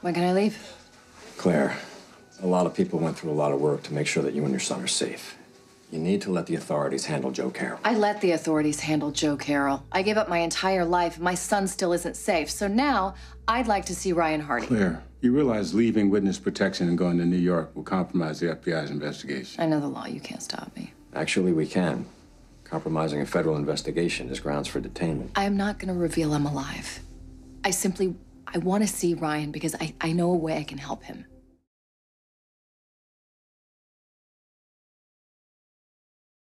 When can I leave? Claire, a lot of people went through a lot of work to make sure that you and your son are safe. You need to let the authorities handle Joe Carroll. I let the authorities handle Joe Carroll. I gave up my entire life, and my son still isn't safe. So now I'd like to see Ryan Hardy. Claire, you realize leaving witness protection and going to New York will compromise the FBI's investigation. I know the law. You can't stop me. Actually, we can. Compromising a federal investigation is grounds for detainment. I am not going to reveal I'm alive. I simply, I want to see Ryan because I, I know a way I can help him.